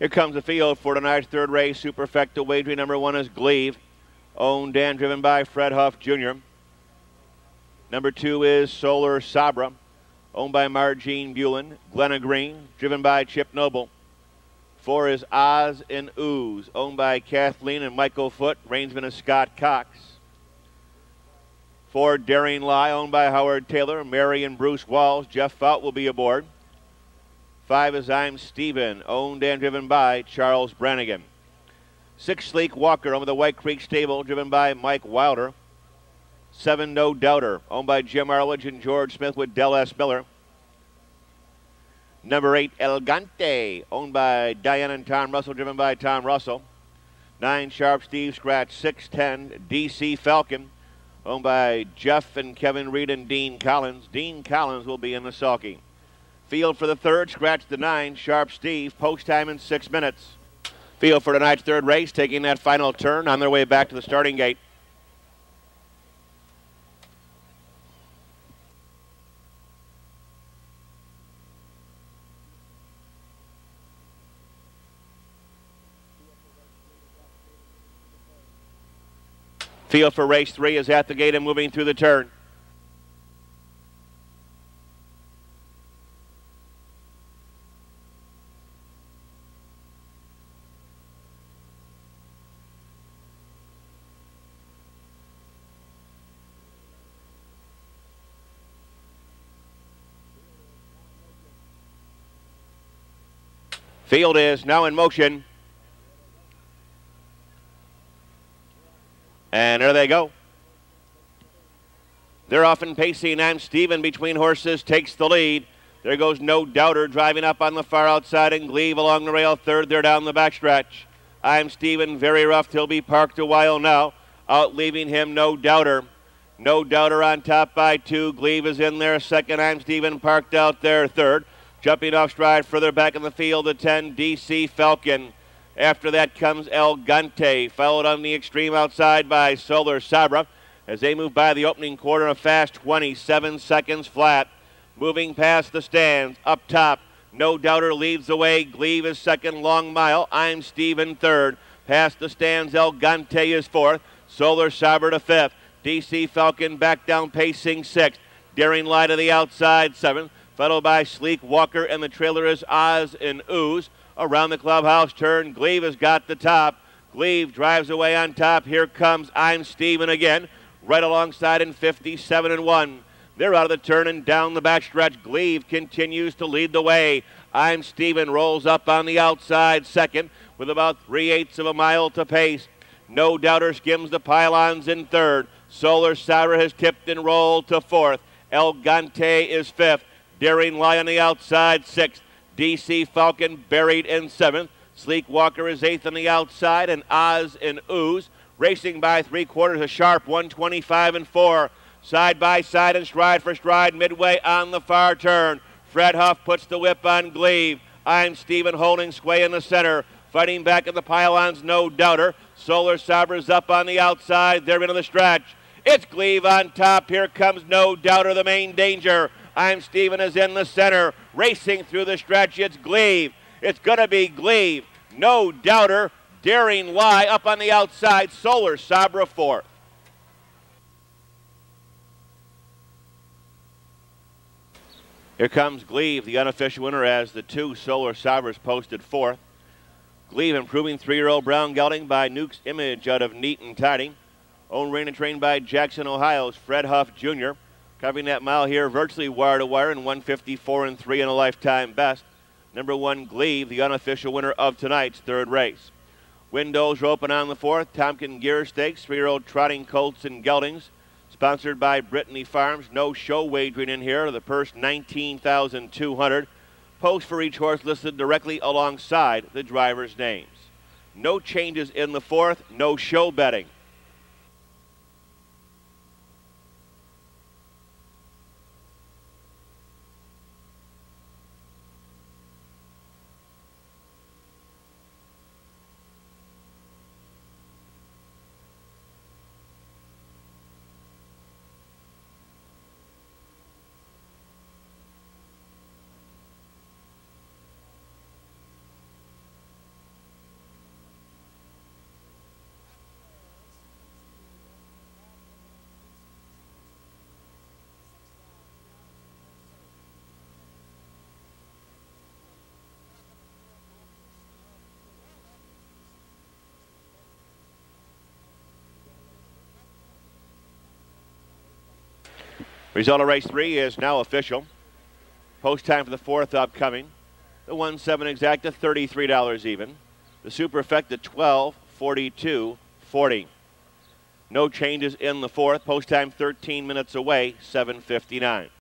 Here comes the field for tonight's third race. Superfecta wagering number one is Glive, owned and driven by Fred Huff Jr. Number two is Solar Sabra, owned by Margene Bulin. Glenna Green, driven by Chip Noble. Four is Oz and Ooze, owned by Kathleen and Michael Foot. Reinsman is Scott Cox. Four, Daring Lie, owned by Howard Taylor. Mary and Bruce Walls. Jeff Fout will be aboard. Five is I'm Steven, owned and driven by Charles Brannigan. Six, Sleek Walker, over the White Creek Stable, driven by Mike Wilder. Seven, No Doubter, owned by Jim Arledge and George Smith with Del S. Miller. Number eight, El Gante, owned by Diane and Tom Russell, driven by Tom Russell. Nine, Sharp Steve Scratch. Six, ten, DC Falcon, owned by Jeff and Kevin Reed and Dean Collins. Dean Collins will be in the sulky. Field for the third, scratch the nine, Sharp Steve, post time in six minutes. Field for tonight's third race, taking that final turn on their way back to the starting gate. Field for race three is at the gate and moving through the turn. Field is now in motion. And there they go. They're off and pacing. I'm Steven between horses, takes the lead. There goes No Doubter driving up on the far outside and Glive along the rail third. They're down the backstretch. I'm Steven, very rough. He'll be parked a while now. Out leaving him, No Doubter. No Doubter on top by two. Gleave is in there second. I'm Steven parked out there third. Jumping off stride further back in the field, the 10 DC Falcon. After that comes El Gante, followed on the extreme outside by Solar Sabra as they move by the opening quarter a fast 27 seconds flat. Moving past the stands, up top, No Doubter leads the way. Glive is second, long mile. I'm Steven third. Past the stands, El Gante is fourth. Solar Sabra to fifth. DC Falcon back down pacing sixth. Daring Lie to the outside seventh followed by Sleek Walker, and the trailer is Oz and Ooze. Around the clubhouse turn, Glive has got the top. Glive drives away on top. Here comes I'm Steven again, right alongside in 57 and 1. They're out of the turn and down the backstretch. Glive continues to lead the way. I'm Steven rolls up on the outside second with about three eighths of a mile to pace. No doubter skims the pylons in third. Solar Sabra has tipped and rolled to fourth. El Gante is fifth. Daring Lie on the outside, sixth. DC Falcon buried in seventh. Sleek Walker is eighth on the outside, and Oz and Ooze racing by three quarters a sharp 125 and four. Side by side and stride for stride, midway on the far turn. Fred Huff puts the whip on Glive. I'm Steven holding sway in the center. Fighting back at the pylons, no doubter. Solar Sabra's up on the outside. They're into the stretch. It's Glive on top. Here comes no doubter, the main danger. I'm Steven is in the center, racing through the stretch. It's Glive. It's going to be Glive. No doubter. Daring Lie up on the outside. Solar Sabra fourth. Here comes Glive, the unofficial winner, as the two Solar Sabras posted fourth. Glive improving three-year-old Brown Gelding by Nuke's Image out of Neat and Tidy. Owned, and trained by Jackson, Ohio's Fred Huff Jr. Covering that mile here virtually wire to wire in 154 and 3 in a lifetime best. Number one, Glive, the unofficial winner of tonight's third race. Windows are open on the fourth. Tompkins Geers Stakes, three year old trotting colts and geldings. Sponsored by Brittany Farms. No show wagering in here. The purse 19200 Post for each horse listed directly alongside the driver's names. No changes in the fourth. No show betting. Result of race three is now official. Post time for the fourth upcoming. The 1 7 exacta, $33 even. The Superfecta, 12 42 40. No changes in the fourth. Post time 13 minutes away, 759.